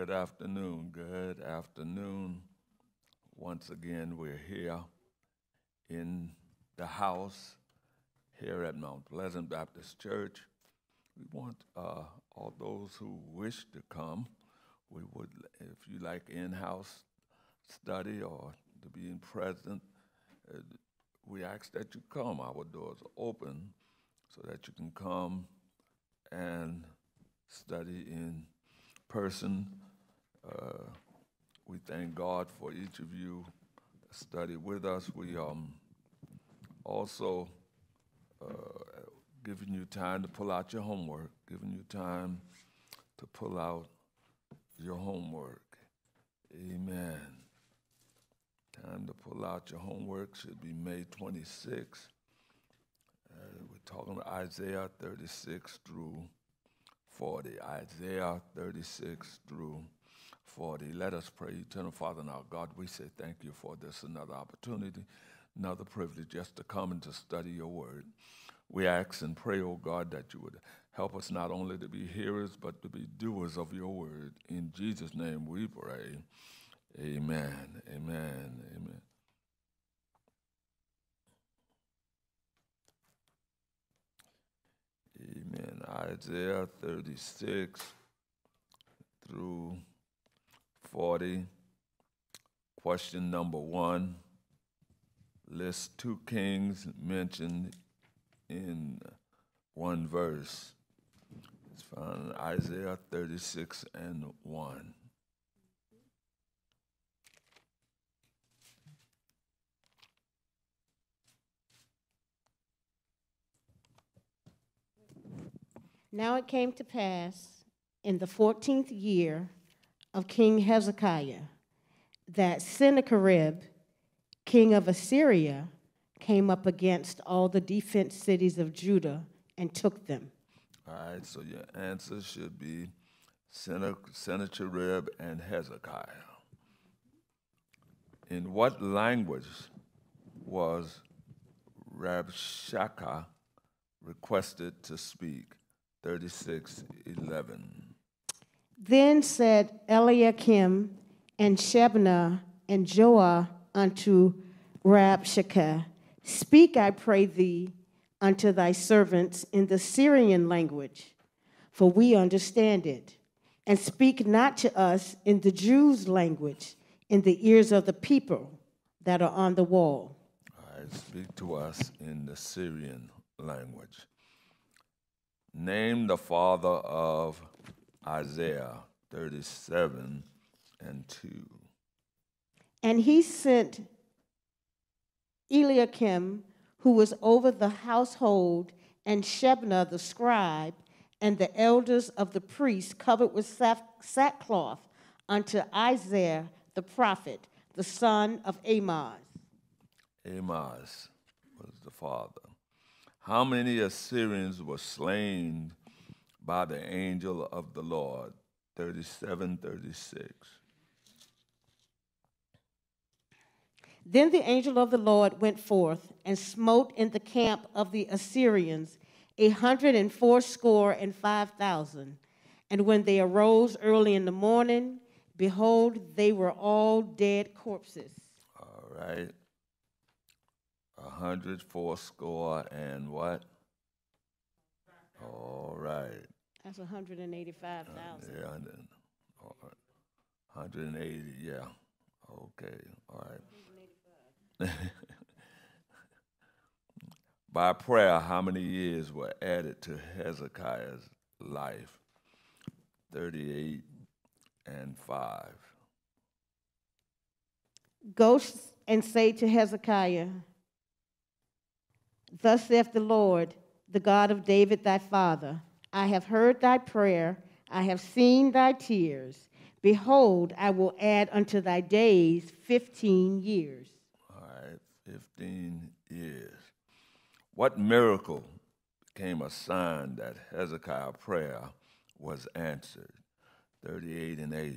Good afternoon. Good afternoon. Once again, we're here in the house here at Mount Pleasant Baptist Church. We want uh, all those who wish to come. We would, if you like in-house study or to be in present, uh, we ask that you come. Our doors are open so that you can come and study in person. Uh, we thank God for each of you that study with us. We um, also uh, giving you time to pull out your homework, giving you time to pull out your homework. Amen. Time to pull out your homework should be May 26th. Uh, we're talking Isaiah 36 through 40. Isaiah 36 through 40. Let us pray. Eternal Father and our God, we say thank you for this another opportunity, another privilege just to come and to study your word. We ask and pray, O oh God, that you would help us not only to be hearers, but to be doers of your word. In Jesus' name we pray. Amen. Amen. Amen. Amen. Isaiah 36 through 40. Question number one. List two kings mentioned in one verse. It's found in Isaiah 36 and 1. Now it came to pass in the 14th year of King Hezekiah that Sennacherib, king of Assyria, came up against all the defense cities of Judah and took them. All right, so your answer should be Sennacherib and Hezekiah. In what language was Rabshakeh requested to speak? 36 11. Then said Eliakim and Shebna and Joah unto Rabshakeh, Speak, I pray thee, unto thy servants in the Syrian language, for we understand it. And speak not to us in the Jews' language, in the ears of the people that are on the wall. I speak to us in the Syrian language. Name the father of Isaiah 37 and 2. And he sent Eliakim, who was over the household, and Shebna the scribe, and the elders of the priests covered with sackcloth unto Isaiah the prophet, the son of Amoz. Amoz was the father. How many Assyrians were slain by the angel of the Lord? 37, 36. Then the angel of the Lord went forth and smote in the camp of the Assyrians a hundred and fourscore and five thousand. And when they arose early in the morning, behold, they were all dead corpses. All right a hundred fourscore and what? All right. That's 185,000. Uh, yeah, and then, all right. 180, yeah. Okay, all right. By prayer, how many years were added to Hezekiah's life? 38 and 5. Go and say to Hezekiah, Thus saith the Lord, the God of David thy father I have heard thy prayer, I have seen thy tears. Behold, I will add unto thy days 15 years. All right, 15 years. What miracle became a sign that Hezekiah's prayer was answered? 38 and 8.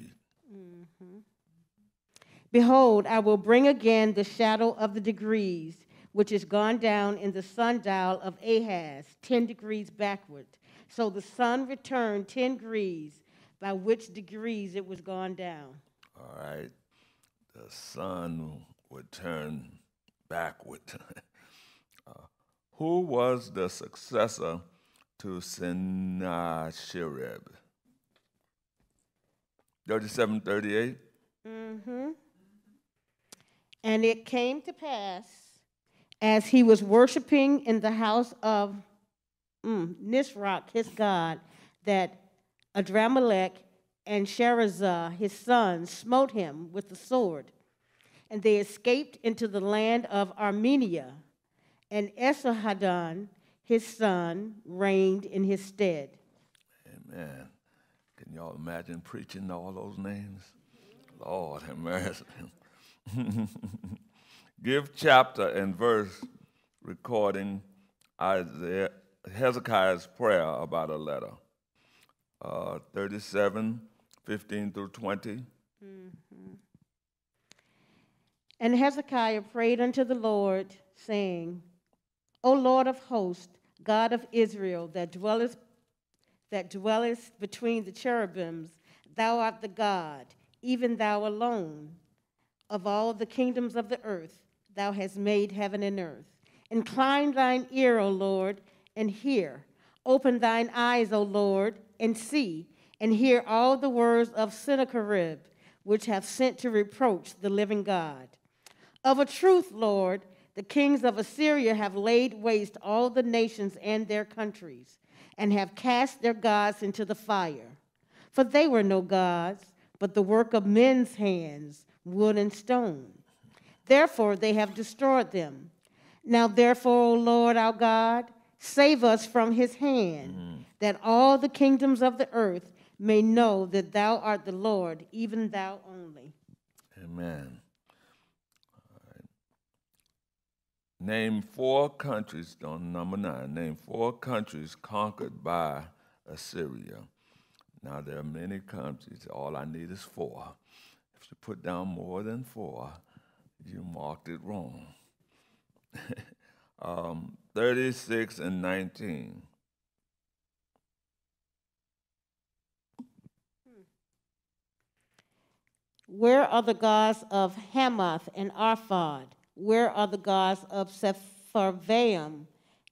Mm-hmm. Behold, I will bring again the shadow of the degrees which is gone down in the sundial of Ahaz, 10 degrees backward. So the sun returned 10 degrees, by which degrees it was gone down. All right. The sun would turn backward. uh, who was the successor to Sennacherib? 3738? Mm-hmm. And it came to pass, as he was worshiping in the house of mm, Nisroch, his god, that Adramelech and Sharezer, his son, smote him with the sword. And they escaped into the land of Armenia. And Esarhaddon, his son, reigned in his stead. Amen. Can y'all imagine preaching all those names? Lord have mercy. Give chapter and verse recording Isaiah, Hezekiah's prayer about a letter. Uh, 37, 15 through 20. Mm-hmm. And Hezekiah prayed unto the Lord, saying, O Lord of hosts, God of Israel, that dwellest, that dwellest between the cherubims, thou art the God, even thou alone of all the kingdoms of the earth, thou hast made heaven and earth. Incline thine ear, O Lord, and hear. Open thine eyes, O Lord, and see, and hear all the words of Sennacherib, which have sent to reproach the living God. Of a truth, Lord, the kings of Assyria have laid waste all the nations and their countries, and have cast their gods into the fire. For they were no gods, but the work of men's hands wood and stone. Therefore, they have destroyed them. Now, therefore, O Lord our God, save us from his hand, mm-hmm. that all the kingdoms of the earth may know that thou art the Lord, even thou only. Amen. Name four countries, on number nine, name four countries conquered by Assyria. Now, there are many countries. All I need is four. If you put down more than four, you marked it wrong. um, 36 and 19. Where are the gods of Hamath and Arphad? Where are the gods of Sepharvaim?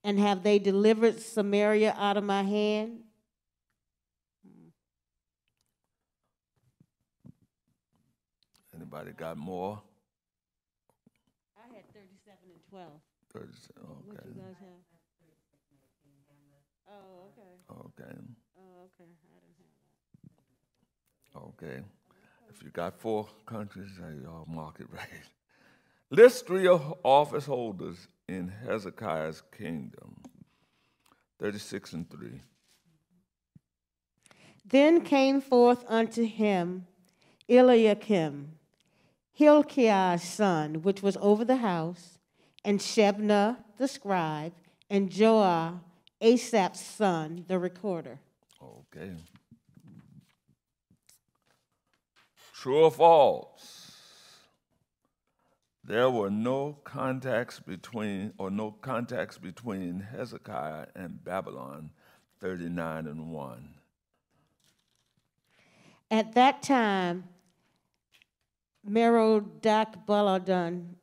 And have they delivered Samaria out of my hand? Anybody got more? I had 37 and 12. 37, What okay. you guys have? Oh, okay. Okay, Oh, okay. I didn't have that. okay. If you got four countries, uh, y'all mark it right. List three of office holders in Hezekiah's kingdom. 36 and 3. Then came forth unto him Eliakim, Hilkiah's son, which was over the house, and Shebna the scribe, and Joah, Asaph's son, the recorder. Okay. True or false? There were no contacts between, or no contacts between Hezekiah and Babylon 39 and 1. At that time, Merodach Baladan,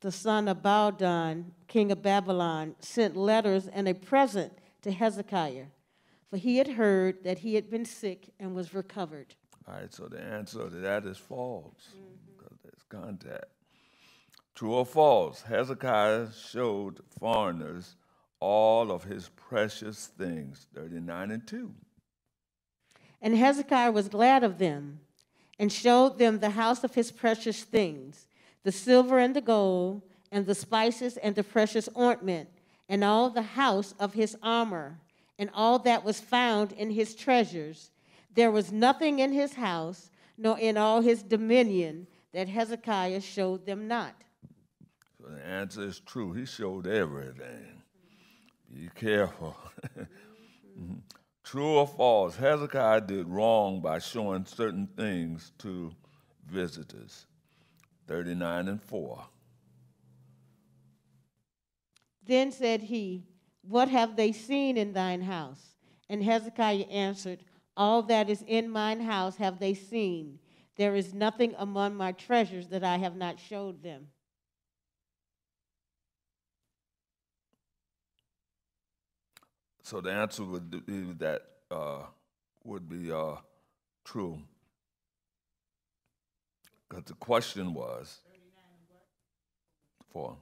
the son of Baladan, king of Babylon, sent letters and a present to Hezekiah, for he had heard that he had been sick and was recovered. All right, so the answer to that is false, because mm-hmm. there's contact. True or false, Hezekiah showed foreigners all of his precious things, 39 and 2. And Hezekiah was glad of them and showed them the house of his precious things, the silver and the gold, and the spices and the precious ointment, and all the house of his armor, and all that was found in his treasures. There was nothing in his house, nor in all his dominion, that Hezekiah showed them not. So the answer is true. He showed everything. Be careful. mm-hmm. True or false, Hezekiah did wrong by showing certain things to visitors. 39 and 4. Then said he, What have they seen in thine house? And Hezekiah answered, All that is in mine house have they seen. There is nothing among my treasures that I have not showed them. So the answer would be that uh, would be uh, true. Because the question was for.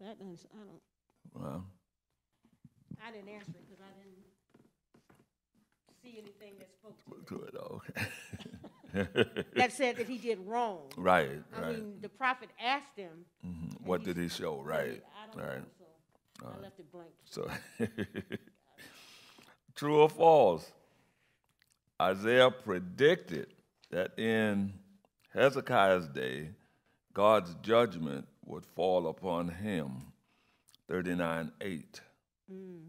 That is, I don't, Well, I didn't answer it because I didn't see anything that spoke to it, okay. That said that he did wrong. right, I right. mean, the prophet asked him. Mm-hmm. What did he show? Right, I don't right. know, so I left it blank. So, true or false? Isaiah predicted that in Hezekiah's day, God's judgment would fall upon him. 39 8. Mm.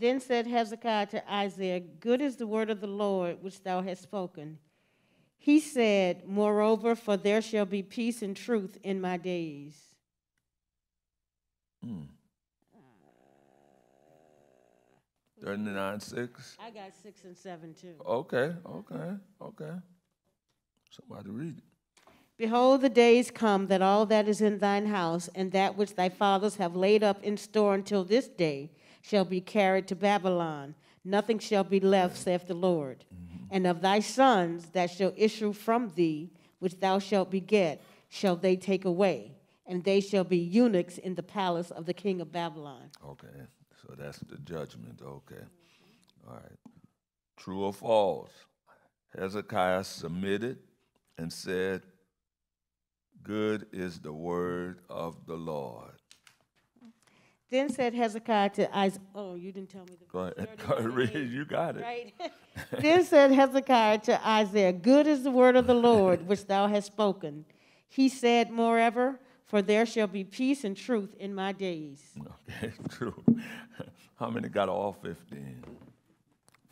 Then said Hezekiah to Isaiah, Good is the word of the Lord which thou hast spoken. He said, Moreover, for there shall be peace and truth in my days. Mm. 39 6. I got six and seven too. Okay, okay, okay. Somebody read it. Behold, the days come that all that is in thine house, and that which thy fathers have laid up in store until this day, shall be carried to Babylon. Nothing shall be left, saith the Lord. Mm-hmm. And of thy sons that shall issue from thee, which thou shalt beget, shall they take away, and they shall be eunuchs in the palace of the king of Babylon. Okay, so that's the judgment. Okay. All right. True or false? Hezekiah submitted and said, Good is the word of the Lord. Then said Hezekiah to Isaiah, oh, you didn't tell me the Go ahead. Go ahead, read and it. eight. You got it. Right? then said Hezekiah to Isaiah, Good is the word of the Lord which thou hast spoken. He said, Moreover, for there shall be peace and truth in my days. Okay, true. How many got all 15?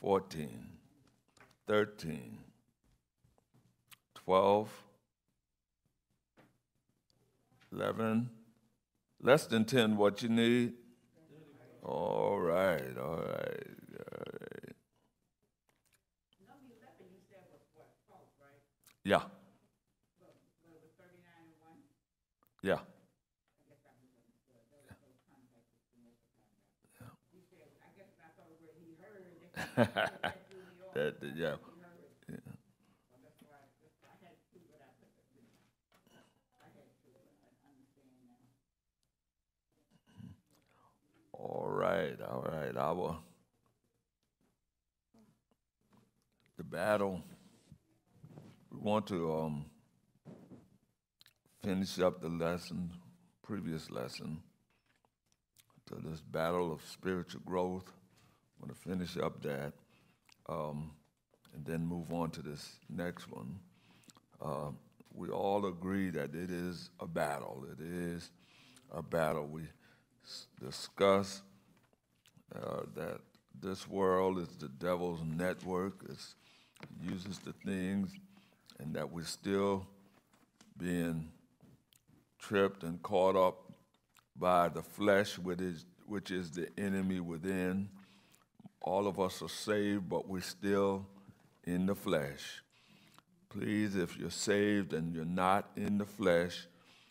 14, 13, 12, 11, less than 10, what you need? All right, all right, all right. Yeah. Yeah. that, yeah. yeah. All right, all right. Our the battle. We want to um, finish up the lesson, previous lesson, to this battle of spiritual growth. Want to finish up that um, and then move on to this next one. Uh, we all agree that it is a battle. It is a battle. We discuss uh, that this world is the devil's network. It's, it uses the things, and that we're still being tripped and caught up by the flesh, which is, which is the enemy within. All of us are saved, but we're still in the flesh. Please, if you're saved and you're not in the flesh,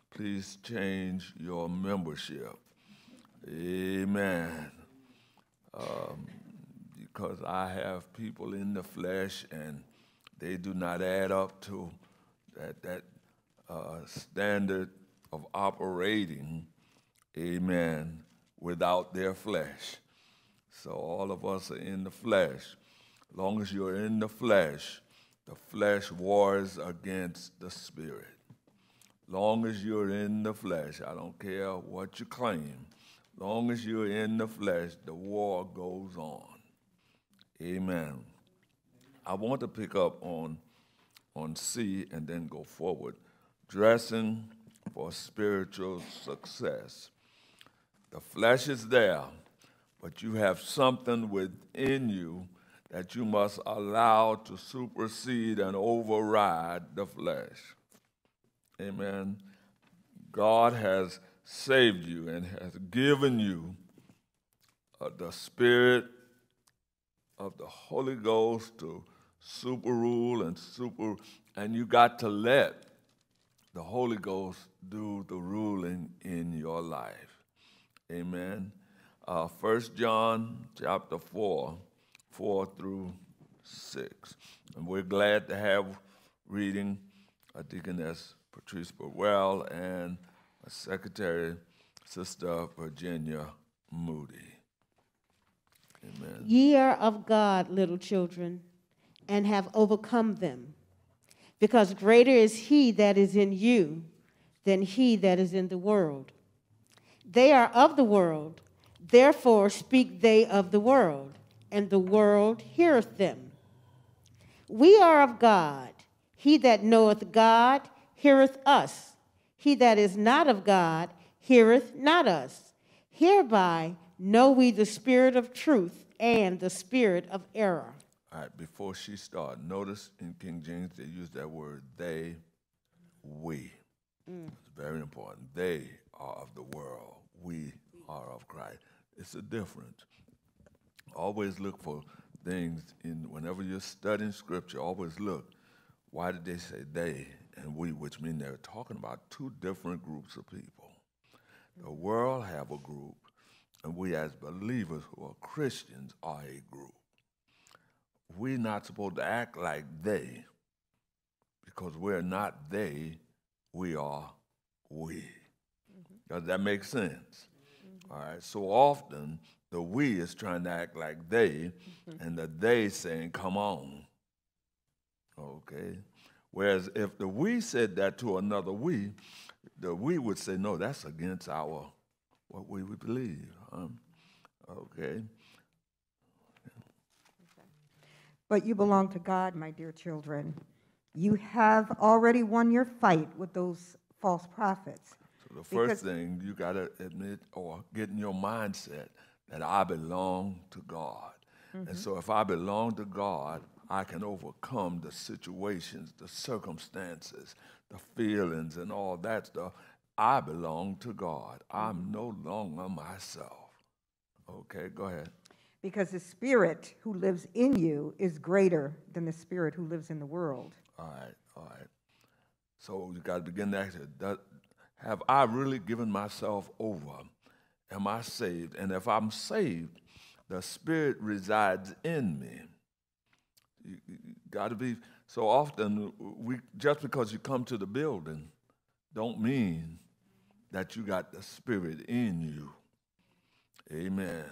please change your membership. Amen. Um, because I have people in the flesh and they do not add up to that, that uh, standard of operating, amen, without their flesh. So all of us are in the flesh. Long as you're in the flesh, the flesh wars against the spirit. Long as you're in the flesh, I don't care what you claim. Long as you're in the flesh, the war goes on. Amen. I want to pick up on on C and then go forward. Dressing for spiritual success. The flesh is there, but you have something within you that you must allow to supersede and override the flesh. Amen. God has saved you and has given you uh, the Spirit of the Holy Ghost to super rule and super, and you got to let the Holy Ghost do the ruling in your life. Amen. Uh, 1 John chapter 4, 4 through 6. And we're glad to have reading a Deaconess Patrice Burwell and a Secretary Sister Virginia Moody. Amen. Ye are of God, little children, and have overcome them. Because greater is he that is in you than he that is in the world. They are of the world, therefore speak they of the world, and the world heareth them. We are of God. He that knoweth God heareth us. He that is not of God heareth not us. Hereby know we the spirit of truth and the spirit of error. All right, before she starts, notice in King James they use that word they, we. Mm. It's very important. They are of the world, we are of Christ. It's a difference. Always look for things in whenever you're studying scripture, always look. Why did they say they and we, which mean they're talking about two different groups of people. The world have a group, and we as believers who are Christians are a group. We're not supposed to act like they, because we're not they, we are we. Mm-hmm. Does that make sense? All right. So often the we is trying to act like they, and the they saying, "Come on." Okay. Whereas if the we said that to another we, the we would say, "No, that's against our what we would believe." Um, okay. But you belong to God, my dear children. You have already won your fight with those false prophets. The first Because- thing you got to admit or get in your mindset that I belong to God. And mm-hmm. so if I belong to God, I can overcome the situations, the circumstances, the feelings, and all that stuff. I belong to God. I'm mm-hmm. no longer myself. Okay, go ahead. Because the spirit who lives in you is greater than the spirit who lives in the world. All right, all right. So you got to begin to ask, does- have I really given myself over? Am I saved? And if I'm saved, the Spirit resides in me. You, got to be. So often, uh, we just because you come to the building, don't mean that you got the Spirit in you. Amen.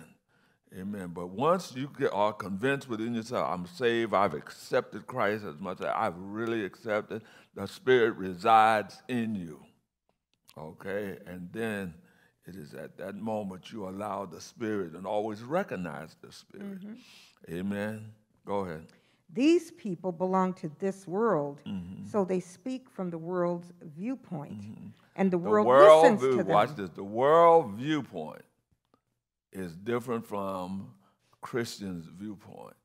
Amen. But once you get, are convinced within yourself, I'm saved, I've accepted Christ as much as I've really accepted, the Spirit resides in you. Okay? And then it is at that moment you allow the Spirit and always recognize the Spirit. Mm-hmm. Amen. Go ahead. These people belong to this world, mm-hmm. so they speak from the world's viewpoint. Mm-hmm. And the The world, world listens view, to them. watch this, the world viewpoint is different from Christians' viewpoint.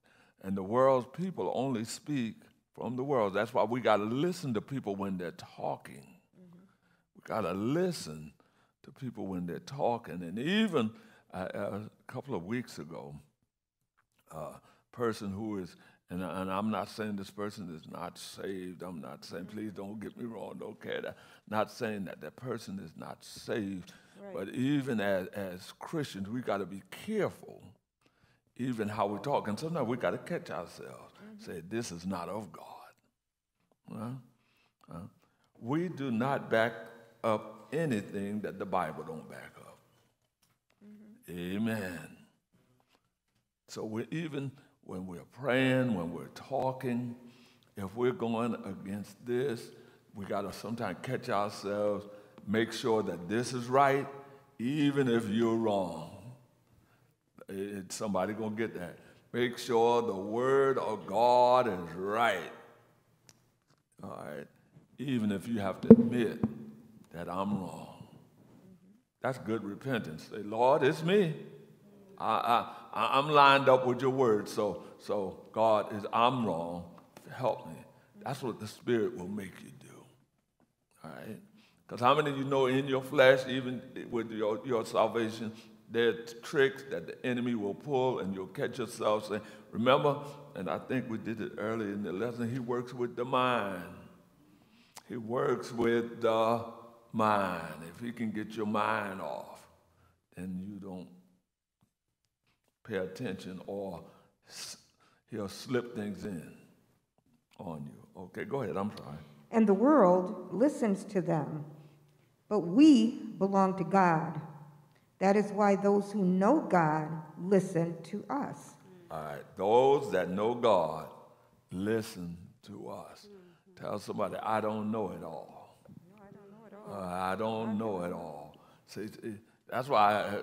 And the world's people only speak from the world. That's why we got to listen to people when they're talking. Got to listen to people when they're talking. And even uh, uh, a couple of weeks ago, a person who is, and, and I'm not saying this person is not saved. I'm not saying, please don't get me wrong, don't care that. Not saying that that person is not saved. But even as, as Christians, we got to be careful, even how we talk. And sometimes we got to catch ourselves, say, this is not of God. Huh? Huh? We do not back up anything that the Bible don't back up. Amen. So we're even when we're praying, when we're talking, if we're going against this, we got to sometimes catch ourselves, make sure that this is right, even if you're wrong. It- somebody gonna get that. Make sure the word of God is right. All right, even if you have to admit that I'm wrong. That's good repentance. Say, Lord, it's me. I, I, I'm lined up with your word. So, so God is, I'm wrong. Help me. That's what the Spirit will make you do. All right? Because how many of you know in your flesh, even with your, your salvation, there are tricks that the enemy will pull, and you'll catch yourself saying, Remember, and I think we did it earlier in the lesson, he works with the mind. He works with the mind. If he can get your mind off, then you don't pay attention or he'll slip things in on you. Okay, go ahead. I'm sorry. And the world listens to them, but we belong to God. That is why those who know God listen to us. All right, those that know God listen to us. Mm-hmm. Tell somebody, I don't know it all. No, I don't know it all. Uh, I don't know it all. See, that's why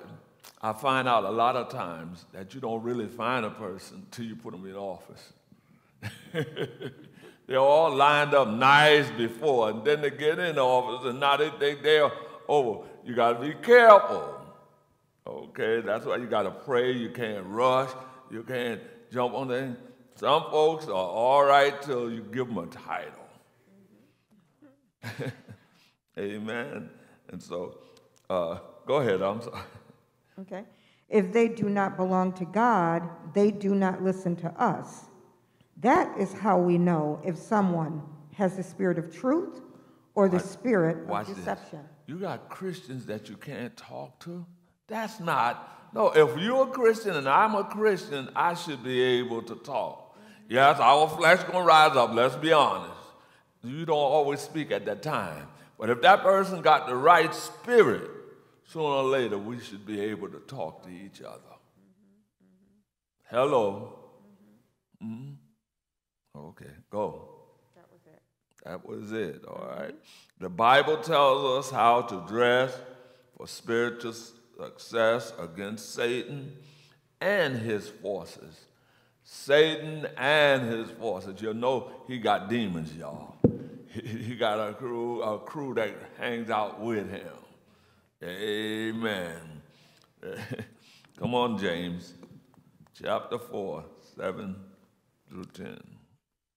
I, I find out a lot of times that you don't really find a person until you put them in office. they're all lined up nice before, and then they get in office, and now they think they're over. You got to be careful. Okay, that's why you got to pray. You can't rush. You can't jump on there. Some folks are all right till you give them a title. Amen. And so, uh, go ahead. I'm sorry. Okay. If they do not belong to God, they do not listen to us. That is how we know if someone has the spirit of truth or the spirit of deception. This. You got Christians that you can't talk to? That's not, no, if you're a Christian and I'm a Christian, I should be able to talk. Yes, our flesh gonna rise up, let's be honest. You don't always speak at that time. But if that person got the right spirit, sooner or later we should be able to talk to each other. Hello. Mm-hmm. Okay, go. That was it. That was it, all right. The Bible tells us how to dress for spiritual success against Satan and his forces. Satan and his forces. You know he got demons, y'all. He got a crew, a crew that hangs out with him. Amen. Come on, James, chapter 4, 7 through 10.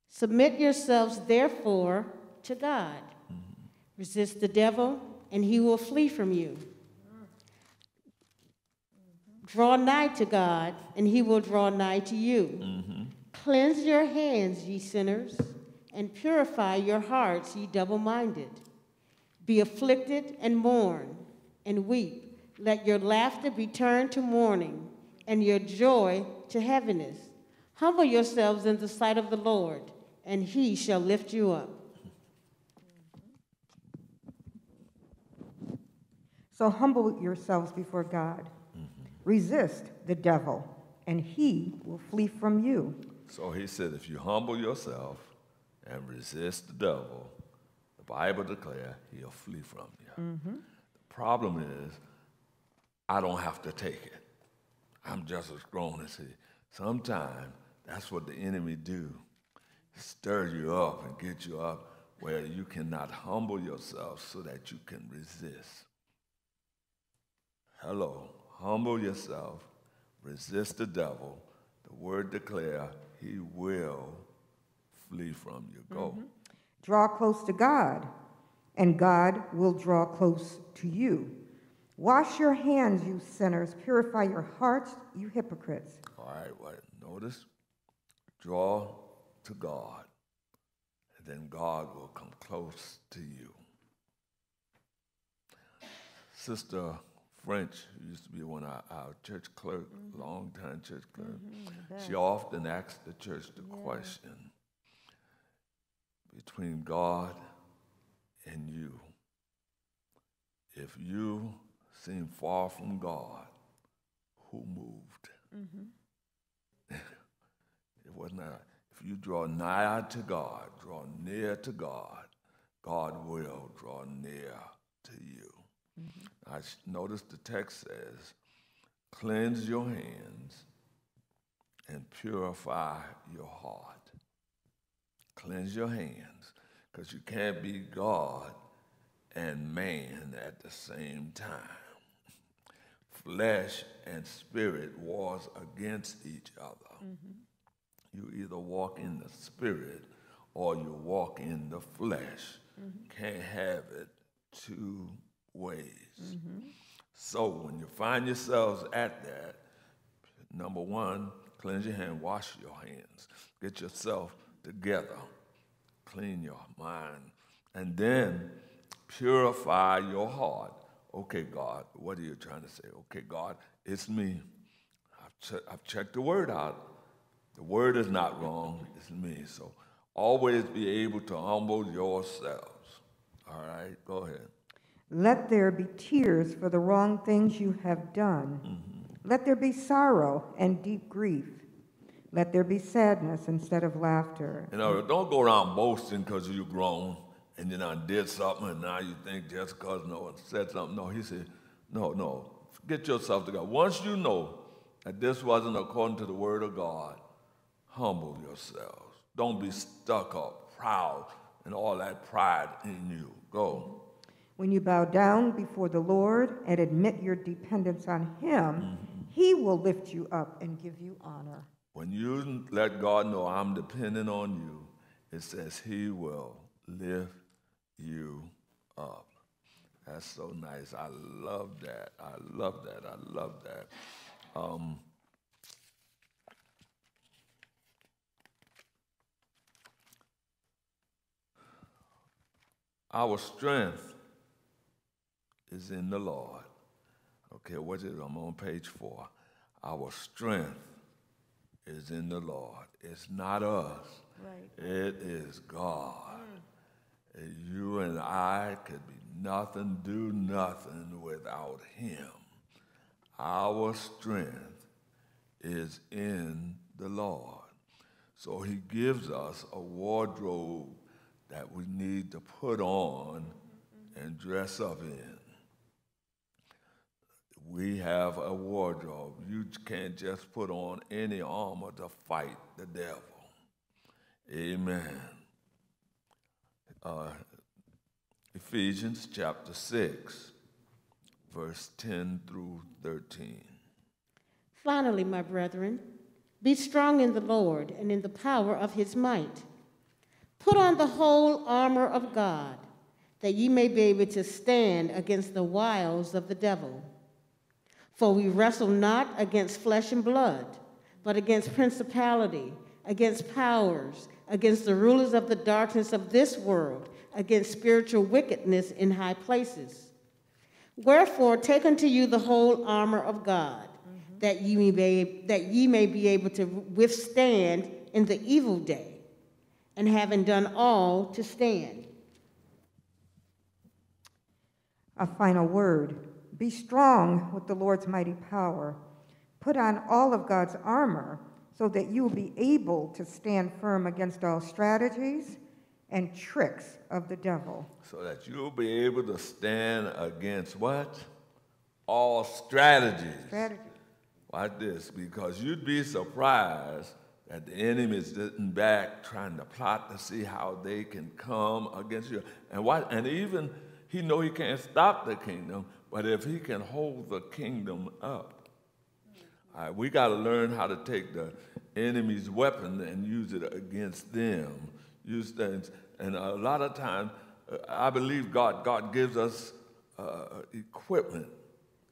Submit yourselves, therefore, to God. Mm-hmm. Resist the devil, and he will flee from you. Draw nigh to God, and he will draw nigh to you. Mm-hmm. Cleanse your hands, ye sinners, and purify your hearts, ye double minded. Be afflicted and mourn and weep. Let your laughter be turned to mourning, and your joy to heaviness. Humble yourselves in the sight of the Lord, and he shall lift you up. So humble yourselves before God mm-hmm. Resist the devil, and he will flee from you. So he said, if you humble yourself and resist the devil, the Bible declares he'll flee from you. Mm-hmm. The problem is, I don't have to take it. I'm just as grown as he. Sometimes that's what the enemy do. Stir you up and get you up where you cannot humble yourself so that you can resist. Hello humble yourself, resist the devil. The word declare he will flee from you. Go. Mm-hmm. Draw close to God, and God will draw close to you. Wash your hands, you sinners. Purify your hearts, you hypocrites. All right, well, notice draw to God, and then God will come close to you. Sister French, used to be one of our, church clerk, mm-hmm. long time church clerk, mm-hmm, she often asked the church the yeah. question between God and you. If you seem far from God, who moved? Mm-hmm. it wasn't that. If you draw nigh to God, draw near to God, God will draw near to you. Mm-hmm. I notice the text says, cleanse your hands and purify your heart. Cleanse your hands, because you can't be God and man at the same time. Flesh and spirit wars against each other. Mm-hmm. You either walk in the spirit or you walk in the flesh. Mm-hmm. Can't have it two ways. Mm-hmm. So when you find yourselves at that, number one, cleanse your hand, wash your hands, get yourself together, clean your mind, and then purify your heart. Okay, God, what are you trying to say? Okay, God, it's me. I've, che- I've checked the word out. The word is not wrong, it's me. So always be able to humble yourselves. All right, go ahead. Let there be tears for the wrong things you have done. Mm-hmm. Let there be sorrow and deep grief. Let there be sadness instead of laughter. You know, don't go around boasting because you're grown and then I did something and now you think just because no one said something. No, he said, no, no. Get yourself together. Once you know that this wasn't according to the word of God, humble yourselves. Don't be stuck up, proud, and all that pride in you. Go. When you bow down before the Lord and admit your dependence on Him, mm-hmm. He will lift you up and give you honor. When you let God know I'm dependent on you, it says He will lift you up. That's so nice. I love that. I love that. I love that. Um, our strength is in the Lord. Okay, what is it? I'm on page four. Our strength is in the Lord. It's not us. Right. It is God. And You and I could be nothing, do nothing without Him. Our strength is in the Lord. So He gives us a wardrobe that we need to put on and dress up in. We have a wardrobe. You can't just put on any armor to fight the devil. Amen. Uh, Ephesians chapter 6, verse 10 through 13. Finally, my brethren, be strong in the Lord and in the power of his might. Put on the whole armor of God, that ye may be able to stand against the wiles of the devil. For we wrestle not against flesh and blood, but against principality, against powers, against the rulers of the darkness of this world, against spiritual wickedness in high places. Wherefore, take unto you the whole armor of God, that ye may be, that ye may be able to withstand in the evil day, and having done all to stand. A final word Be strong with the Lord's mighty power. Put on all of God's armor so that you will be able to stand firm against all strategies and tricks of the devil. So that you'll be able to stand against what? All strategies. Strategy. Watch this, because you'd be surprised that the enemy is sitting back trying to plot to see how they can come against you. And what and even he know he can't stop the kingdom, but if he can hold the kingdom up. Right, we got to learn how to take the enemy's weapon and use it against them. Use things, and a lot of times, uh, I believe God God gives us uh, equipment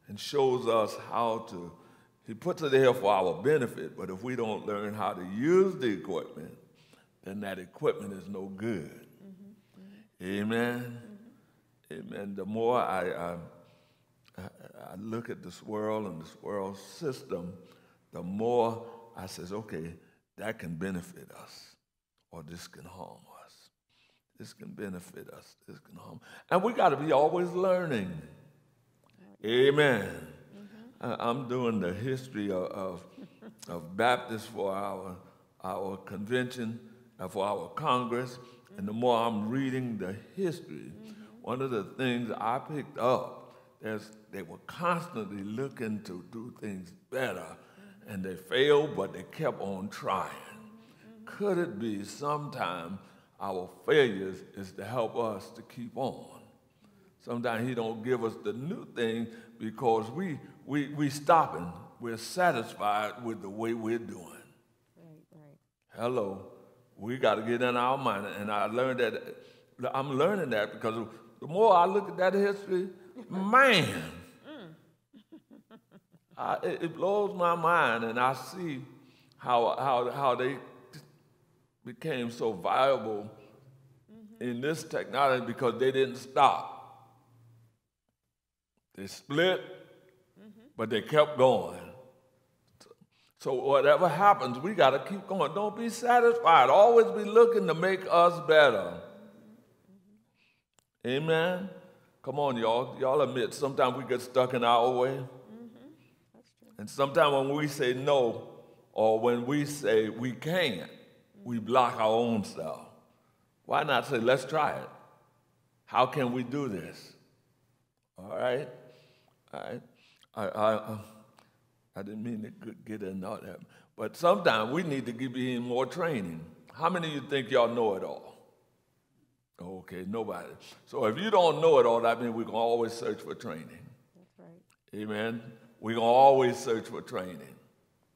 and shows us how to. He puts it there for our benefit, but if we don't learn how to use the equipment, then that equipment is no good. Amen. Amen. The more I, I, I look at this world and this world system, the more I says, okay, that can benefit us, or this can harm us. This can benefit us. This can harm. And we got to be always learning. Amen. I- I'm doing the history of, of, of Baptists for our, our convention, uh, for our Congress, and the more I'm reading the history, one of the things I picked up they were constantly looking to do things better, and they failed, but they kept on trying. Could it be sometimes our failures is to help us to keep on? Sometimes he don't give us the new thing because we we we stopping. We're satisfied with the way we're doing. Hello, we got to get in our mind, and I learned that. I'm learning that because the more I look at that history, man, I, it, blows my mind, and I see how, how, how they became so viable in this technology because they didn't stop. They split, but they kept going. So whatever happens, we got to keep going. Don't be satisfied. Always be looking to make us better. Amen. Come on, y'all. Y'all admit sometimes we get stuck in our way. And sometimes when we say no, or when we say we can't, we block our own self. Why not say, let's try it? How can we do this? All right? All right? I, I, uh, I didn't mean to get in all that. But sometimes we need to give you more training. How many of you think y'all know it all? Okay, nobody. So if you don't know it all, that means we're going to always search for training. That's right. Amen. We're going to always search for training.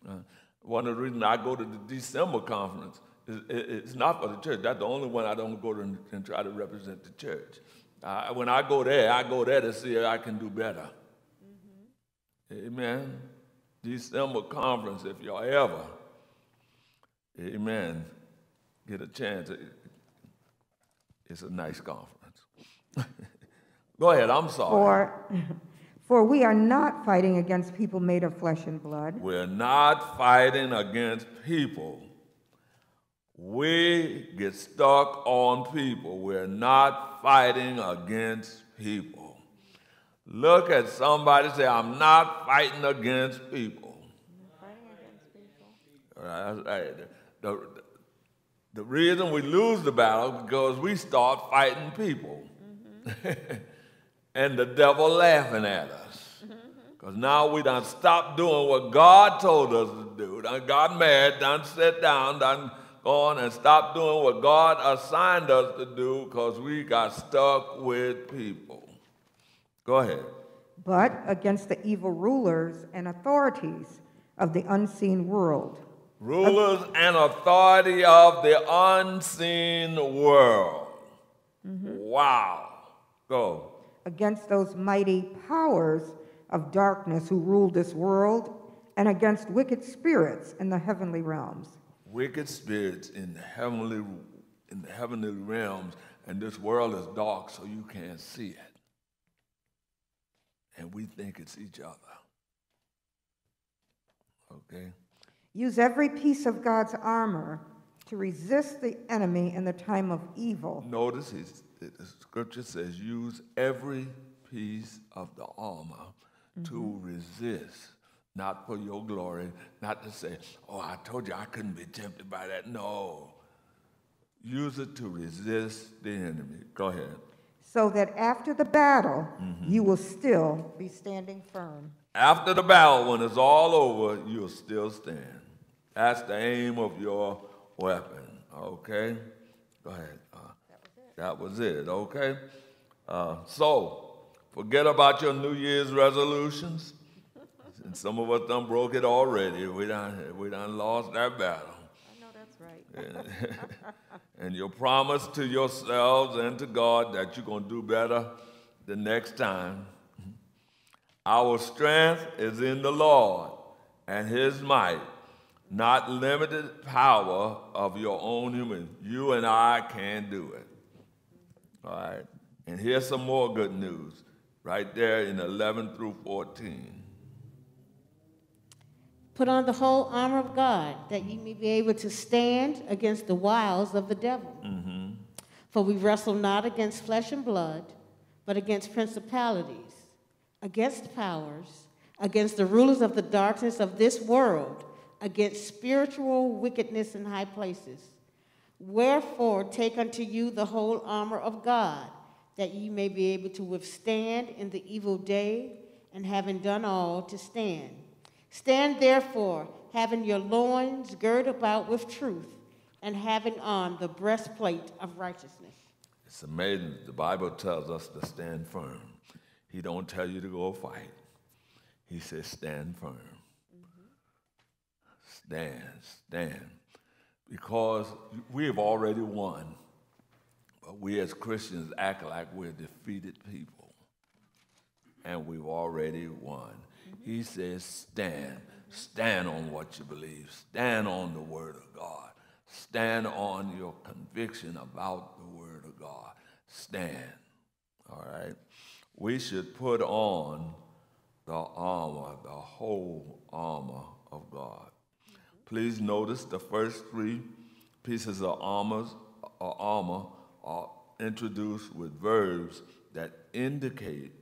Uh, one of the reasons I go to the December conference is it, it's not for the church. That's the only one I don't go to and, and try to represent the church. Uh, when I go there, I go there to see if I can do better. Mm-hmm. Amen. December conference, if y'all ever, amen, get a chance. It's a nice conference. Go ahead, I'm sorry. For, for we are not fighting against people made of flesh and blood. We're not fighting against people. We get stuck on people. We're not fighting against people. Look at somebody say, I'm not fighting against people. Fighting against people. Right, right. The, the reason we lose the battle is because we start fighting people. Mm-hmm. and the devil laughing at us. Because mm-hmm. now we done stopped doing what God told us to do. Done got mad, done sat down, done gone and stopped doing what God assigned us to do because we got stuck with people. Go ahead. But against the evil rulers and authorities of the unseen world rulers and authority of the unseen world. Mm-hmm. Wow. Go. Against those mighty powers of darkness who rule this world, and against wicked spirits in the heavenly realms. Wicked spirits in the heavenly in the heavenly realms, and this world is dark, so you can't see it. And we think it's each other. Okay? Use every piece of God's armor to resist the enemy in the time of evil. Notice his, the scripture says, use every piece of the armor mm-hmm. to resist, not for your glory, not to say, oh, I told you I couldn't be tempted by that. No. Use it to resist the enemy. Go ahead. So that after the battle, mm-hmm. you will still be standing firm. After the battle, when it's all over, you'll still stand. That's the aim of your weapon. Okay? Go ahead. Uh, that was it. Okay? Uh, so, forget about your New Year's resolutions. and some of us done broke it already. We done, we done lost that battle. I know that's right. and your promise to yourselves and to God that you're going to do better the next time. Our strength is in the Lord and his might not limited power of your own human. You and I can do it. All right? And here's some more good news right there in 11 through 14. Put on the whole armor of God that ye may be able to stand against the wiles of the devil. Mm-hmm. For we wrestle not against flesh and blood, but against principalities, against powers, against the rulers of the darkness of this world against spiritual wickedness in high places. Wherefore, take unto you the whole armor of God, that ye may be able to withstand in the evil day, and having done all, to stand. Stand therefore, having your loins girt about with truth, and having on the breastplate of righteousness. It's amazing. The Bible tells us to stand firm. He don't tell you to go fight. He says stand firm stand, stand. Because we have already won. But we as Christians act like we're defeated people. And we've already won. He says, stand. Stand on what you believe. Stand on the Word of God. Stand on your conviction about the Word of God. Stand. All right? We should put on the armor, the whole armor of God. Please notice the first three pieces of armors, uh, armor are introduced with verbs that indicate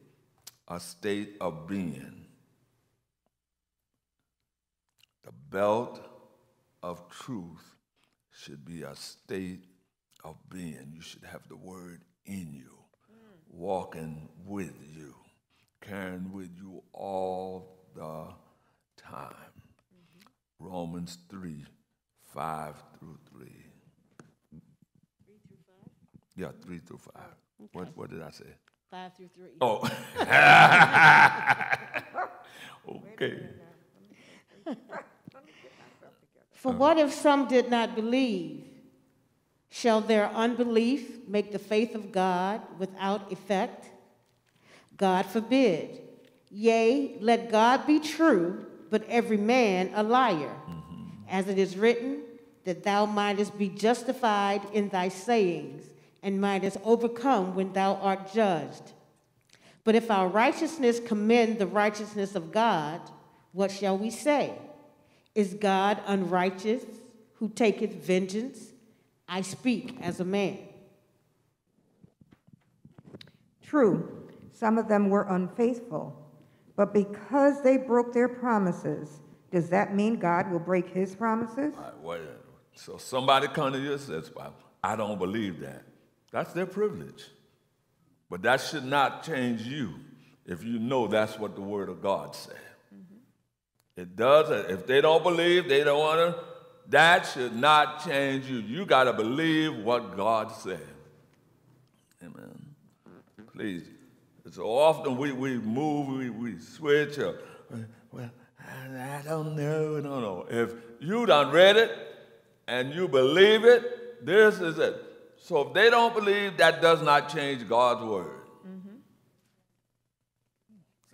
a state of being. The belt of truth should be a state of being. You should have the word in you, walking with you, carrying with you all the time. Romans 3 5 through 3. 3 through 5? Yeah, 3 through 5. What, what did I say? Five through three. Oh. okay. For what if some did not believe? Shall their unbelief make the faith of God without effect? God forbid. Yea, let God be true, but every man a liar. Mm-hmm. As it is written, that thou mightest be justified in thy sayings, and mightest overcome when thou art judged. But if our righteousness commend the righteousness of God, what shall we say? Is God unrighteous who taketh vengeance? I speak as a man. True, some of them were unfaithful, but because they broke their promises, does that mean God will break his promises? Right, minute. So somebody come to you and says, I don't believe that. That's their privilege. But that should not change you if you know that's what the Word of God said. Mm-hmm. It does. If they don't believe, they don't want to, that should not change you. You got to believe what God said. Amen. Please. So often we, we move, we, we switch. Or, well, I, I don't know, no, no. If you done read it and you believe it, this is it. So if they don't believe, that does not change God's word. Mm-hmm.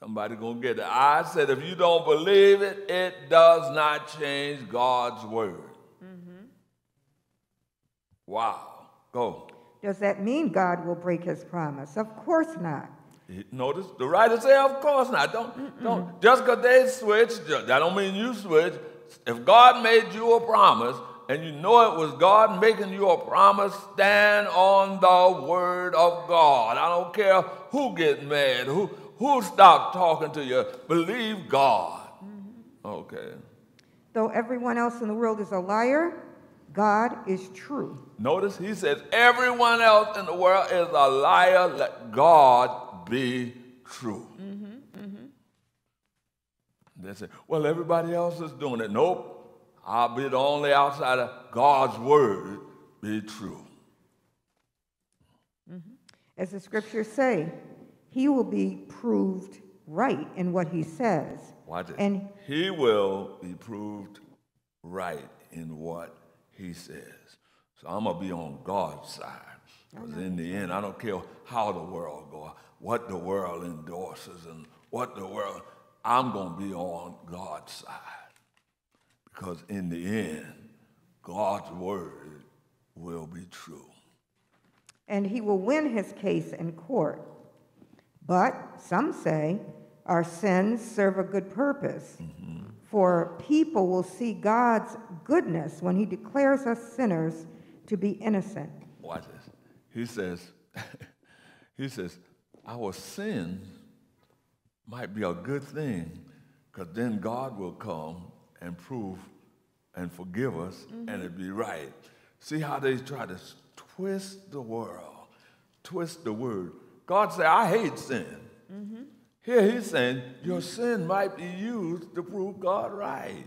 Somebody gonna get it. I said, if you don't believe it, it does not change God's word. Mm-hmm. Wow. Go. Does that mean God will break his promise? Of course not. Notice the writer say, of course not. Don't, don't. Just because they switched, that don't mean you switch. If God made you a promise and you know it was God making you a promise, stand on the word of God. I don't care who gets mad, who who stop talking to you. Believe God. Mm-hmm. Okay. Though everyone else in the world is a liar, God is true. Notice he says, everyone else in the world is a liar. Let God be true. They say, well, everybody else is doing it. Nope. I'll be the only outsider. God's word be true. Mm-hmm. As the scriptures say, he will be proved right in what he says. Watch it. And he will be proved right in what he says. So I'm going to be on God's side. Because in the end, I don't care how the world goes, what the world endorses, and what the world, I'm going to be on God's side. Because in the end, God's word will be true. and he will win his case in court. But some say our sins serve a good purpose. Mm-hmm. For people will see God's goodness when he declares us sinners to be innocent. Watch this. He says, he says, our sins might be a good thing because then God will come and prove and forgive us mm-hmm. and it'd be right. See how they try to twist the world, twist the word. God said, I hate sin. Mm-hmm. Here he's saying, your sin might be used to prove God right.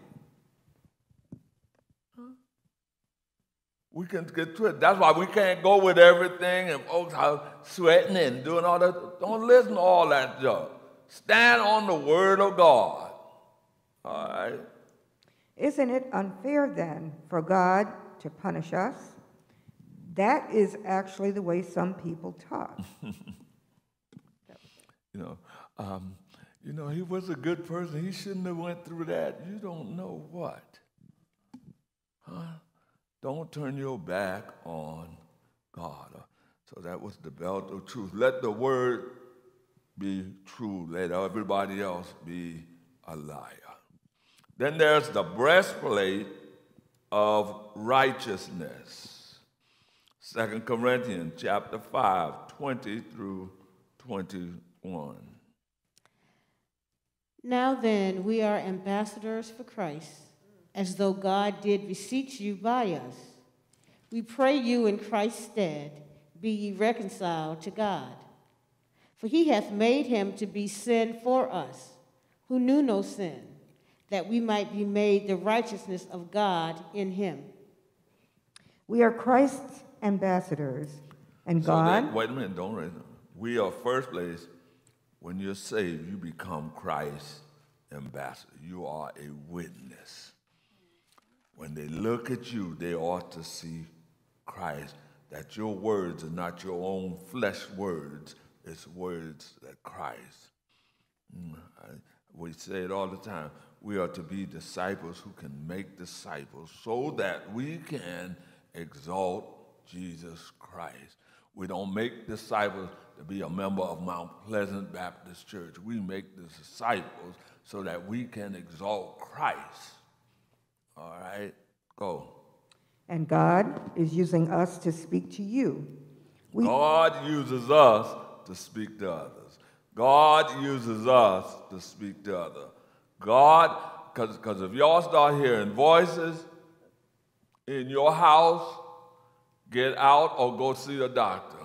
We can get to it. That's why we can't go with everything and folks are sweating and doing all that. Don't listen to all that junk. Stand on the word of God. All right? Isn't it unfair then for God to punish us? That is actually the way some people talk. You know, um, You know, he was a good person. He shouldn't have went through that. You don't know what. Huh? Don't turn your back on God. So that was the belt of truth. Let the word be true. Let everybody else be a liar. Then there's the breastplate of righteousness. Second Corinthians chapter 5, 20 through 21. Now then, we are ambassadors for Christ, as though God did beseech you by us. We pray you in Christ's stead, be ye reconciled to God. For he hath made him to be sin for us, who knew no sin, that we might be made the righteousness of God in him. We are Christ's ambassadors, and So God. that- wait a minute, don't raise it. We are first place. When you're saved, you become Christ's ambassador. You are a witness. When they look at you, they ought to see Christ. That your words are not your own flesh words, it's words that Christ. Mm, We say it all the time. We are to be disciples who can make disciples so that we can exalt Jesus Christ. We don't make disciples to be a member of Mount Pleasant Baptist Church. We make the disciples so that we can exalt Christ. All right? Go. And God is using us to speak to you. We, God uses us to speak to others. God uses us to speak to others. God, because if y'all start hearing voices in your house, get out or go see a doctor.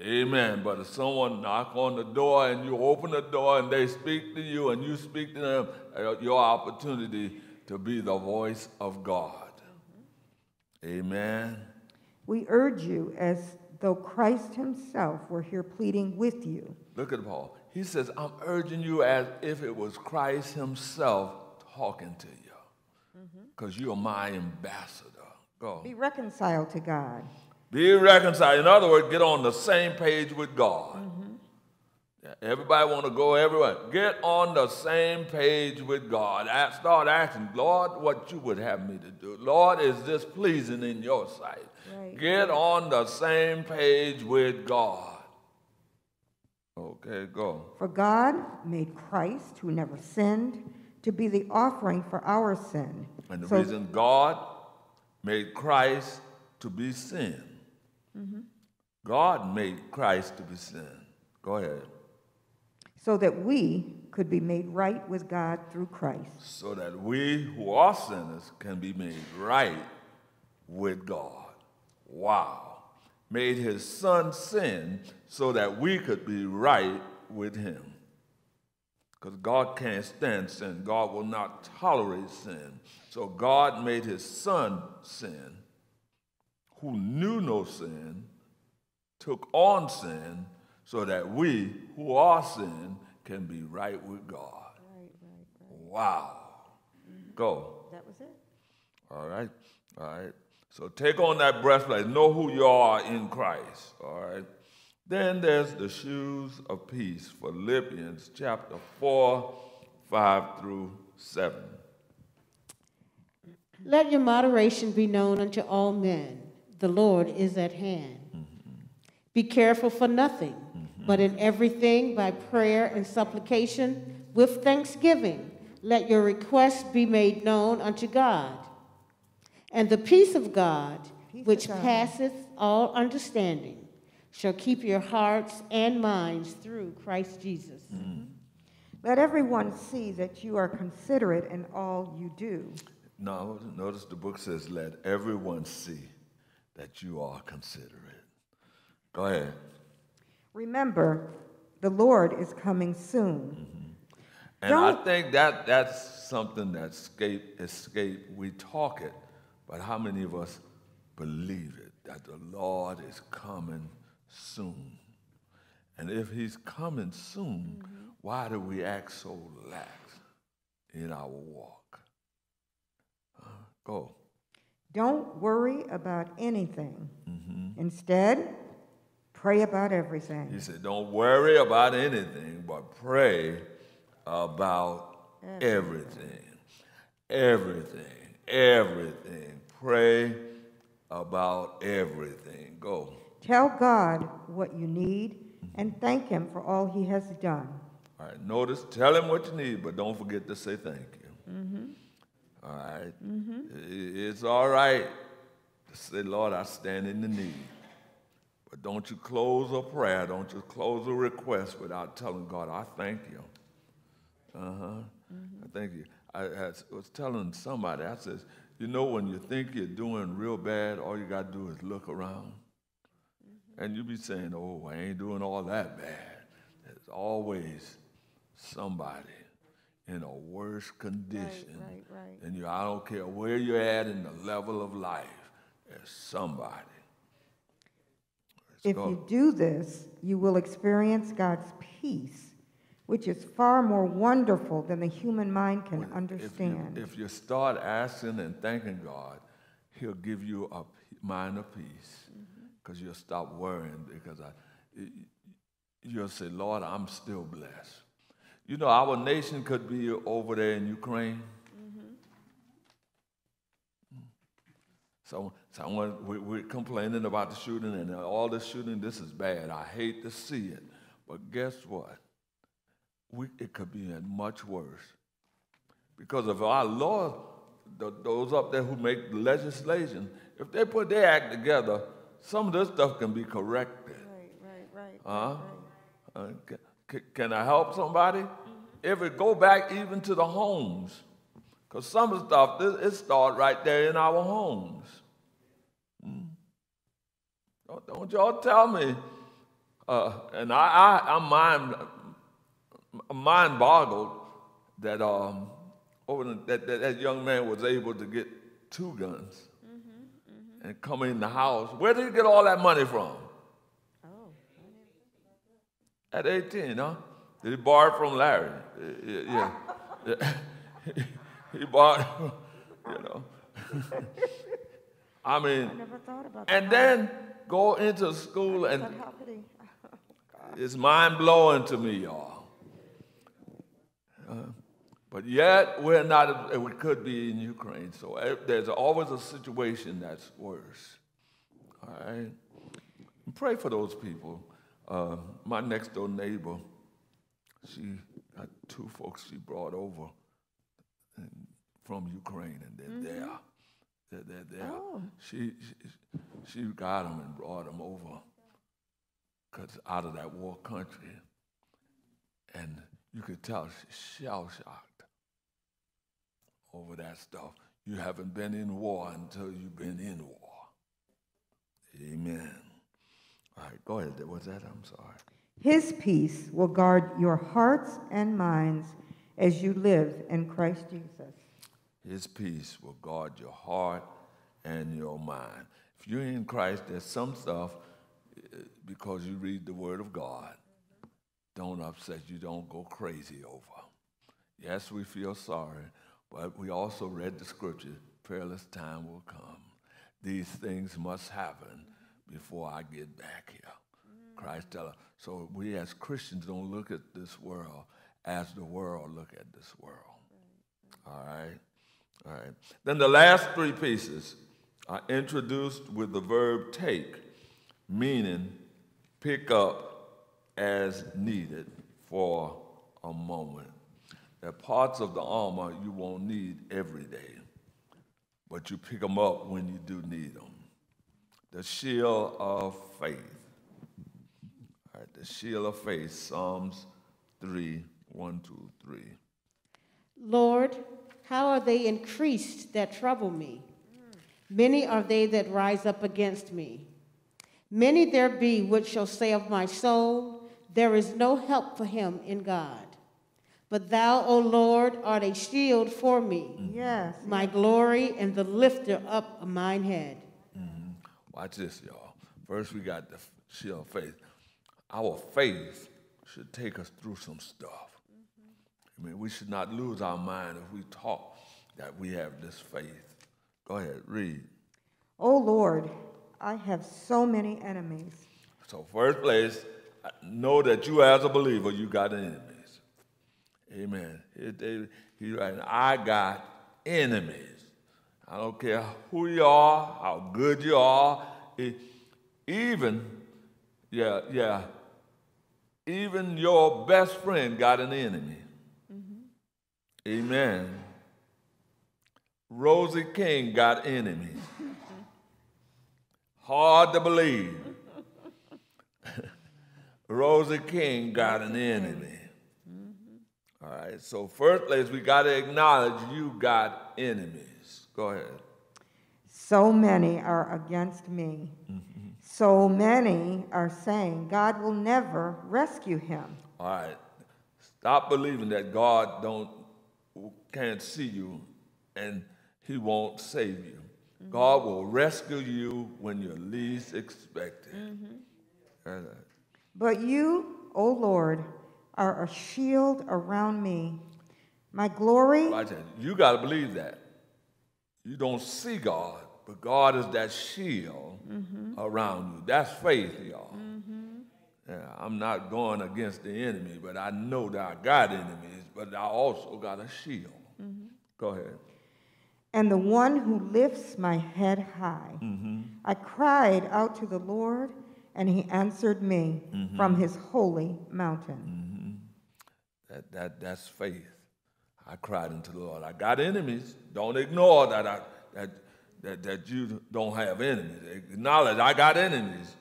Amen. But if someone knock on the door and you open the door and they speak to you and you speak to them, uh, your opportunity to be the voice of God. Amen. we urge you as though Christ Himself were here pleading with you. Look at Paul. He says, I'm urging you as if it was Christ Himself talking to you. Because you're my ambassador. Go. Be reconciled to God. Be reconciled. In other words, get on the same page with God. Yeah, Everybody want to go everywhere. Get on the same page with God. Start asking, Lord, what you would have me to do. Lord, is this pleasing in your sight? Right. Get on the same page with God. Okay, go. For God made Christ, who never sinned, to be the offering for our sin. And the So- reason God made Christ to be sin. God made Christ to be sin. Go ahead. so that we could be made right with God through Christ. So that we who are sinners can be made right with God. Wow. Made his son sin so that we could be right with him. Because God can't stand sin. God will not tolerate sin. So God made his son sin, who knew no sin, took on sin so that we who are sin can be right with God. Wow. Mm-hmm. Go. That was it. All right. All right. So take on that breastplate. Know who you are in Christ. All right. Then there's the shoes of peace, for Philippians chapter 4, 5 through 7. Let your moderation be known unto all men. The Lord is at hand. Be careful for nothing, but in everything by prayer and supplication with thanksgiving, let your requests be made known unto God. And the peace of God, Peace of which God. passeth all understanding, shall keep your hearts and minds through Christ Jesus. Mm-hmm. Let everyone see that you are considerate in all you do. Now, notice the book says, let everyone see that you are considerate. Go ahead. Remember, the Lord is coming soon. And I Don't- think that that's something that escape, escape. We talk it, but how many of us believe it that the Lord is coming soon? And if He's coming soon, why do we act so lax in our walk? Uh, go. Don't worry about anything. Mm-hmm. Instead, Pray about everything. He said, Don't worry about anything, but pray about everything. Everything. Everything. Pray about everything. Go. Tell God what you need and thank Him for all He has done. All right, notice, tell him what you need, but don't forget to say thank you. Mm-hmm. All right? Mm-hmm. I- It's all right to say, Lord, I stand in the need. But don't you close a prayer, don't you close a request without telling God, I thank you. Uh huh. I thank you. I, I was telling somebody, I says, you know, when you think you're doing real bad, all you got to do is look around. Mm-hmm. And you be saying, oh, I ain't doing all that bad. There's always somebody in a worse condition right, right. than you. I don't care where you're at in the level of life, there's somebody. Let's If go. you do this, you will experience God's peace, which is far more wonderful than the human mind can If you- understand. If you start asking and thanking God, He'll give you a mind of peace mm-hmm. because you'll stop worrying because I, you'll say, Lord, I'm still blessed. You know, our nation could be over there in Ukraine. So, someone we, we're complaining about the shooting and all the shooting. This is bad. I hate to see it, but guess what? We, it could be much worse. Because if our laws, th- those up there who make the legislation, if they put their act together, some of this stuff can be corrected. Right, right, right. Huh? Uh, ca- ca- can I help somebody? If it go back even to the homes, because some of the stuff this, it start right there in our homes. Hmm? Don't, don't y'all tell me. Uh, and I, I, I'm mind, mind boggled that um, over the, that, that that young man was able to get two guns and come in the house. Where did he get all that money from? At 18, huh? Did he borrow from Larry? Uh, Yeah. he bought, you know. I mean, Never thought about that. and then go into school and But how could he? it's mind blowing to me, y'all. Uh, but yet, we're not, we could be in Ukraine. So there's always a situation that's worse. All right? Pray for those people. Uh, my next door neighbor, she got two folks she brought over and, from Ukraine, and they're mm-hmm. there. They're, they're there. Oh. She, she, she got them and brought them over cause out of that war country. And you could tell she's shell shocked over that stuff. You haven't been in war until you've been in war. Amen. All right, go ahead. What's that? I'm sorry. His peace will guard your hearts and minds as you live in Christ Jesus. His peace will guard your heart and your mind. If you're in Christ, there's some stuff uh, because you read the Word of God. Don't upset you. Don't go crazy over. Yes, we feel sorry, but we also read the scripture. Perilous time will come. These things must happen before I get back here. Christ tell us. So we as Christians don't look at this world as the world look at this world. All right. All right. Then the last three pieces are introduced with the verb take, meaning pick up as needed for a moment. There are parts of the armor you won't need every day, but you pick them up when you do need them. The shield of faith. All right, the shield of faith, Psalms 3 1 2, 3. Lord, how are they increased that trouble me? Many are they that rise up against me. Many there be which shall say of my soul, There is no help for him in God. But thou, O Lord, art a shield for me, Yes. my glory and the lifter up of mine head. Mm-hmm. Watch this, y'all. First, we got the shield of faith. Our faith should take us through some stuff. I mean, we should not lose our mind if we talk that we have this faith. Go ahead, read. Oh Lord, I have so many enemies. So, first place, know that you as a believer, you got enemies. Amen. He's right. I got enemies. I don't care who you are, how good you are. It, even, yeah, yeah, even your best friend got an enemy. Mm-hmm. Amen. Rosie King got enemies. Hard to believe. Rosie King got an enemy. Mm-hmm. All right, so first place, we got to acknowledge you got enemies. Go ahead. So many are against me. Mm-hmm. So many are saying God will never rescue him. All right. Stop believing that God don't can't see you and he won't save you. Mm-hmm. God will rescue you when you're least expected. Mm-hmm. But you, O oh Lord, are a shield around me. My glory. You got to believe that. You don't see God, but God is that shield mm-hmm. around you. That's faith, y'all. Mm-hmm. Yeah, I'm not going against the enemy, but I know that I got enemies, but I also got a shield. Mm-hmm. Go ahead. And the one who lifts my head high. I cried out to the Lord, and he answered me from his holy mountain. That, that, that's faith. I cried unto the Lord. I got enemies. Don't ignore that, I, that, that, that you don't have enemies. Acknowledge I got enemies.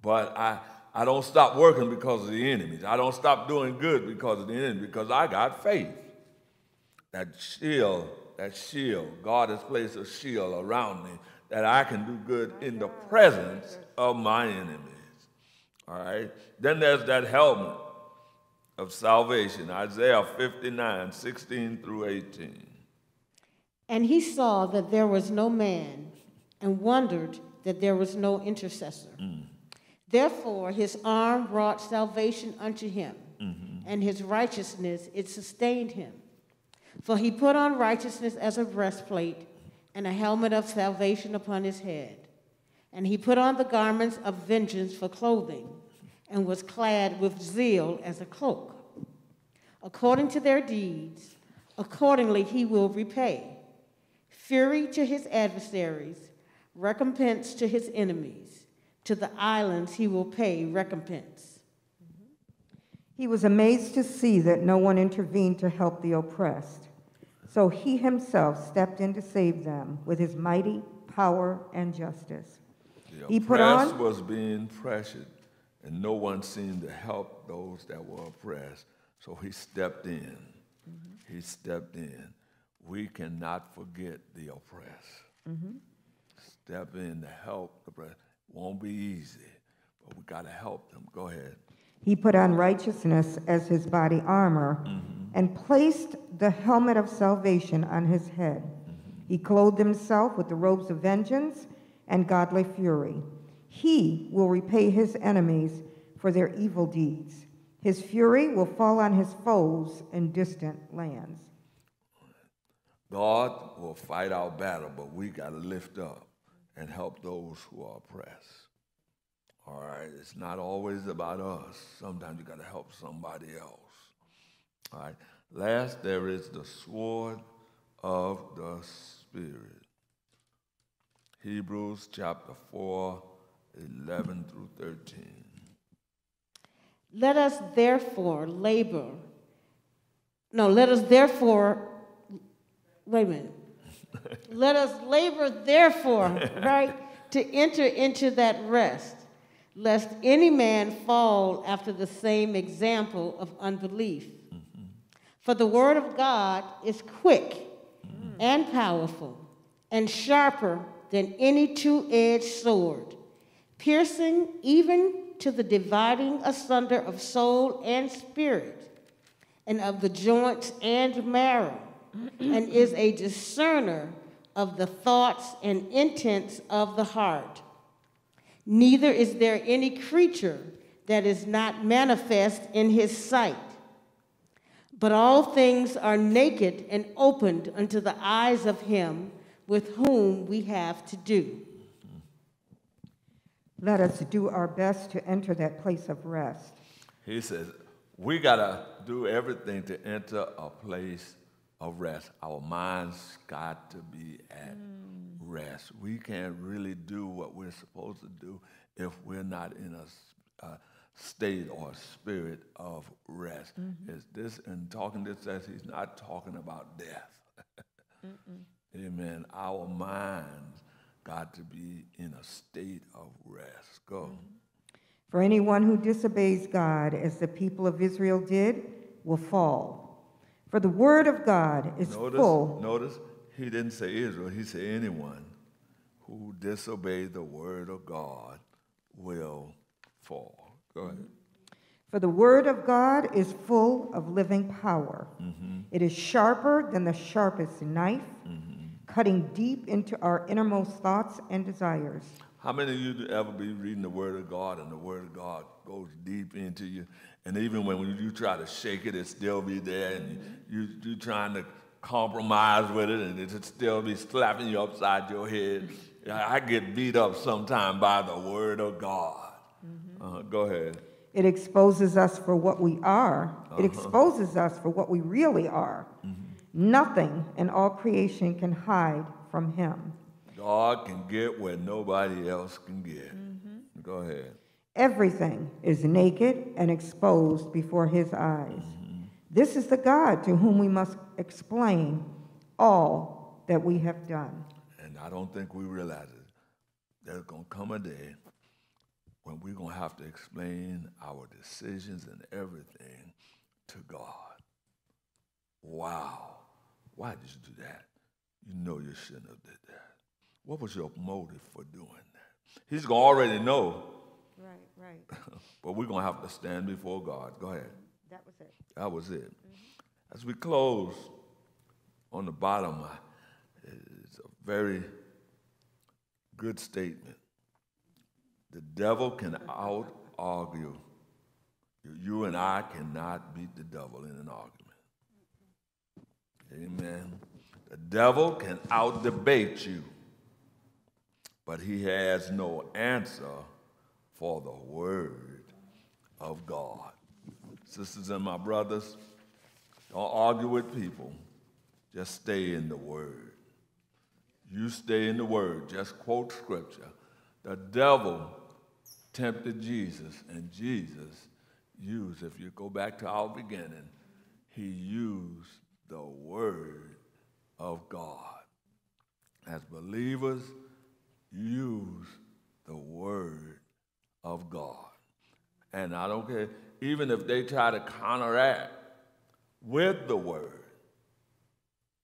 But I, I don't stop working because of the enemies. I don't stop doing good because of the enemy, because I got faith. That shield, that shield, God has placed a shield around me that I can do good in the presence of my enemies. All right? Then there's that helmet of salvation, Isaiah 59, 16 through 18. And he saw that there was no man and wondered that there was no intercessor. Mm. Therefore, his arm wrought salvation unto him, mm-hmm. and his righteousness it sustained him. For he put on righteousness as a breastplate, and a helmet of salvation upon his head. And he put on the garments of vengeance for clothing, and was clad with zeal as a cloak. According to their deeds, accordingly he will repay fury to his adversaries, recompense to his enemies. To the islands he will pay recompense. He was amazed to see that no one intervened to help the oppressed. So he himself stepped in to save them with his mighty power and justice. The he put on was being pressured, and no one seemed to help those that were oppressed. So he stepped in. Mm-hmm. He stepped in. We cannot forget the oppressed. Mm-hmm. Step in to help the oppressed. Won't be easy, but we got to help them. Go ahead. He put on righteousness as his body armor mm-hmm. and placed the helmet of salvation on his head. Mm-hmm. He clothed himself with the robes of vengeance and godly fury. He will repay his enemies for their evil deeds. His fury will fall on his foes in distant lands. God will fight our battle, but we got to lift up and help those who are oppressed. All right, it's not always about us. Sometimes you got to help somebody else. All right, last there is the sword of the Spirit. Hebrews chapter 4, 11 through 13. Let us therefore labor. No, let us therefore, wait a minute. let us labor therefore, right, to enter into that rest lest any man fall after the same example of unbelief. Mm-hmm. For the word of God is quick mm-hmm. and powerful and sharper than any two edged sword, piercing even to the dividing asunder of soul and spirit, and of the joints and marrow, and is a discerner of the thoughts and intents of the heart. Neither is there any creature that is not manifest in his sight. But all things are naked and opened unto the eyes of him with whom we have to do. Let us do our best to enter that place of rest. He says, we got to do everything to enter a place of rest. Our minds got to be at rest. We can't really do what we're supposed to do if we're not in a state or spirit of rest. Mm-hmm. Is this and talking this says he's not talking about death. Amen. Our minds got to be in a state of rest. Go. Mm-hmm. For anyone who disobeys God, as the people of Israel did, will fall. For the word of God is Notice, full. notice, he didn't say Israel, he said anyone who disobeyed the word of God will fall. Go ahead. For the word of God is full of living power. Mm-hmm. It is sharper than the sharpest knife, Mm-hmm. cutting deep into our innermost thoughts and desires. How many of you ever be reading the word of God and the word of God goes deep into you? And even when you try to shake it, it still be there, and you you trying to compromise with it, and it still be slapping you upside your head. I get beat up sometime by the word of God. Uh, go ahead. It exposes us for what we are. Uh-huh. It exposes us for what we really are. Mm-hmm. Nothing in all creation can hide from Him. God can get where nobody else can get. Go ahead. Everything is naked and exposed before His eyes. Mm-hmm. This is the God to whom we must explain all that we have done. And I don't think we realize it. There's going to come a day when we're going to have to explain our decisions and everything to God. Wow. Why did you do that? You know you shouldn't have did that. What was your motive for doing that? He's going to already know, Right, right. but we're going to have to stand before God. Go ahead. That was it. That was it. Mm-hmm. As we close, on the bottom, it's a very good statement. The devil can out argue. You and I cannot beat the devil in an argument. Amen. The devil can out debate you, but he has no answer for the word of God. Sisters and my brothers, don't argue with people. Just stay in the Word. You stay in the Word. Just quote Scripture. The devil tempted Jesus, and Jesus used, if you go back to our beginning, he used the Word of God. As believers, use the Word of God. And I don't care, even if they try to counteract with the word,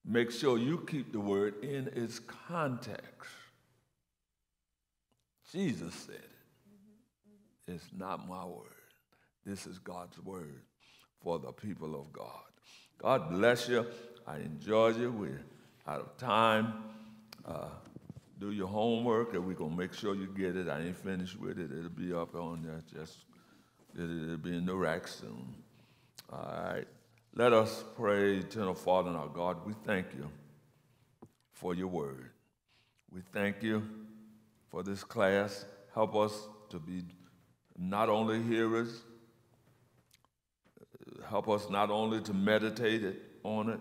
make sure you keep the word in its context. Jesus said it. It's not my word. This is God's word for the people of God. God bless you. I enjoyed you. We're out of time. Uh, do your homework, and we're going to make sure you get it. I ain't finished with it. It'll be up on there. Just It'll be in the rack soon. All right. Let us pray, eternal Father and our God. We thank you for your word. We thank you for this class. Help us to be not only hearers, help us not only to meditate on it,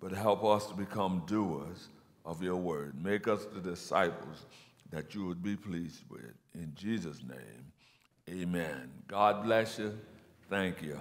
but help us to become doers of your word. Make us the disciples that you would be pleased with. In Jesus' name, amen. God bless you. Thank you.